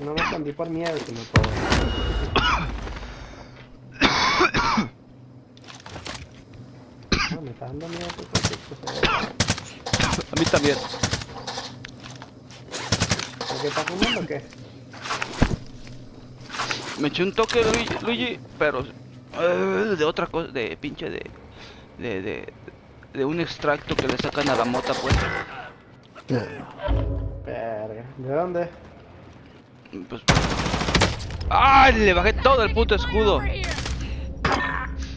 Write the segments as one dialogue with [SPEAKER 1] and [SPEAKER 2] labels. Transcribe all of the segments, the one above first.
[SPEAKER 1] No me escondí por miedo, sino por... No, me está dando miedo cosa.
[SPEAKER 2] A mí también.
[SPEAKER 1] ¿Por qué estás fumando o qué?
[SPEAKER 2] Me eché un toque, Luigi, Luigi, pero eh, de otra cosa, de pinche de, de, de, de un extracto que le sacan a la mota, pues.
[SPEAKER 1] Verga. ¿De dónde?
[SPEAKER 2] pues ¡Ay! Le bajé todo el puto escudo.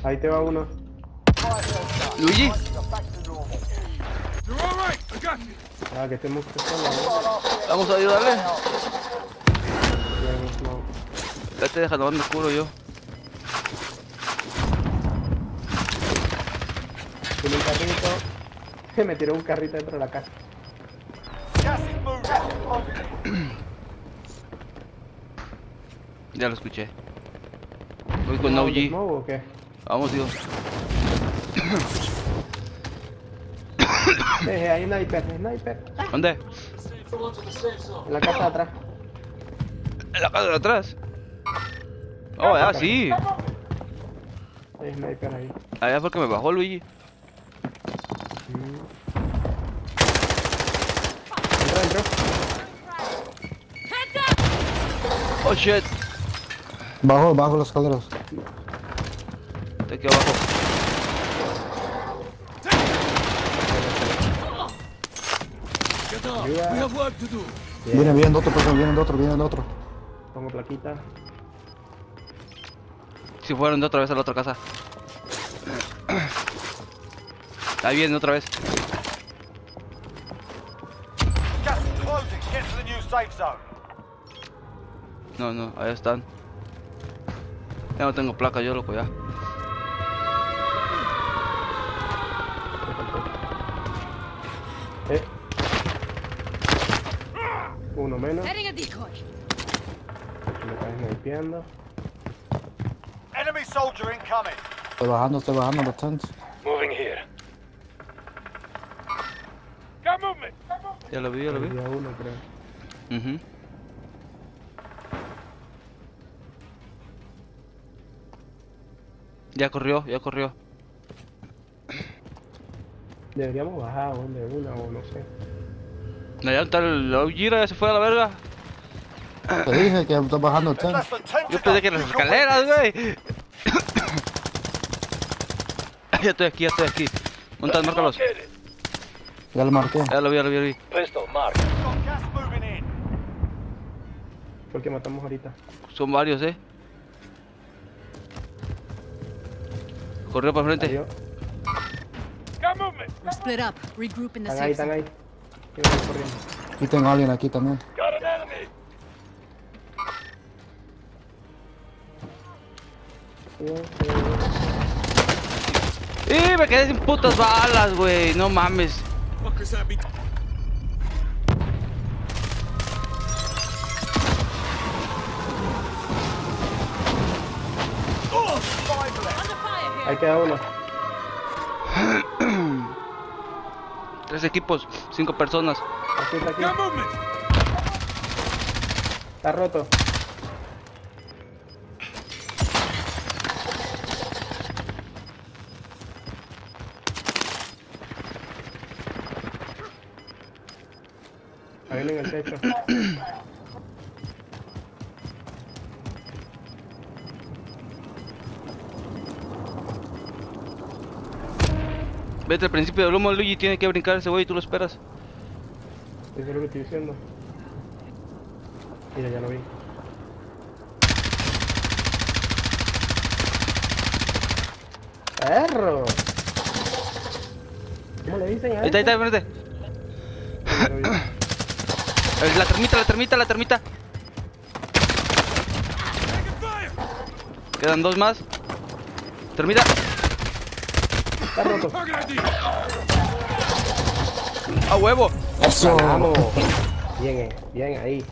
[SPEAKER 1] Ahí te va uno.
[SPEAKER 2] Luigi,
[SPEAKER 1] Ah, que estemos solo.
[SPEAKER 2] vamos a ayudarle. Ya te deja, nomás me curo yo.
[SPEAKER 1] Tiene un carrito. Me tiró un carrito dentro de la casa.
[SPEAKER 2] Ya lo escuché. Voy con OG.
[SPEAKER 1] ¿Smoke o qué?
[SPEAKER 2] Vamos, Dios.
[SPEAKER 1] Eh, hay sniper, sniper.
[SPEAKER 2] ¿Dónde?
[SPEAKER 1] En la casa de atrás.
[SPEAKER 2] En la casa de atrás. Oh, ah, sí.
[SPEAKER 1] Hay sniper ahí.
[SPEAKER 2] Allá fue que me bajó Luigi.
[SPEAKER 1] Mm. Entra, entra.
[SPEAKER 2] Oh, shit.
[SPEAKER 3] Bajo, bajo los escaleras.
[SPEAKER 2] Está aquí abajo.
[SPEAKER 1] Ayuda.
[SPEAKER 3] Viene, viene de otro, pues, viene de otro, viene de otro.
[SPEAKER 1] Pongo plaquita.
[SPEAKER 2] Si fueron de otra vez a la otra casa. Ahí vienen otra vez.
[SPEAKER 4] Gas is closing. Get to the new safe zone.
[SPEAKER 2] No, no, ahí están. Ya no tengo placa yo, loco, ya.
[SPEAKER 1] Eh. Uno menos. Me están snipeando.
[SPEAKER 4] Enemy soldier incoming.
[SPEAKER 3] Estoy bajando, estoy bajando los tanks.
[SPEAKER 5] Moving here.
[SPEAKER 2] Ya lo vi, ya lo vi.
[SPEAKER 1] Había uno, creo.
[SPEAKER 2] Ujú. Ya corrió, ya corrió.
[SPEAKER 1] Deberíamos bajar de una o no sé.
[SPEAKER 2] Allá está el Ojira, ya se fue a la verga.
[SPEAKER 3] Te dije que estoy bajando el
[SPEAKER 4] There's
[SPEAKER 3] tank.
[SPEAKER 4] less than 10
[SPEAKER 2] Yo pensé que en las escaleras, güey. ya estoy aquí, ya estoy aquí. Montas, márcalos.
[SPEAKER 3] Ya lo marqué.
[SPEAKER 2] Ya lo vi, ya lo vi, ya lo vi.
[SPEAKER 4] In.
[SPEAKER 1] Fue el que matamos ahorita.
[SPEAKER 2] Son varios, eh. Corrió para frente.
[SPEAKER 1] Adiós.
[SPEAKER 6] We're split up. Regroup in the
[SPEAKER 1] Están ahí, están ahí.
[SPEAKER 3] Aquí tengo a alguien aquí también.
[SPEAKER 5] Got an enemy.
[SPEAKER 2] ¡Y me quedé sin putas balas, güey! No mames.
[SPEAKER 1] Ahí queda uno.
[SPEAKER 2] Tres equipos, cinco personas.
[SPEAKER 1] Aquí está aquí. Está roto. Ahí viene en el techo.
[SPEAKER 2] Vete al principio del humo, Luigi tiene que brincar ese güey y tú lo esperas.
[SPEAKER 1] Eso es lo que estoy diciendo. Mira, ya lo vi. ¡Perro! ¿Cómo le dicen a
[SPEAKER 2] Ahí está, ahí está,
[SPEAKER 1] vi.
[SPEAKER 2] Eh, La termita, la termita, la termita. Quedan dos más. Termita.
[SPEAKER 1] Está roto.
[SPEAKER 2] A huevo.
[SPEAKER 3] Eso.
[SPEAKER 1] Vamos. Bien, eh, bien ahí.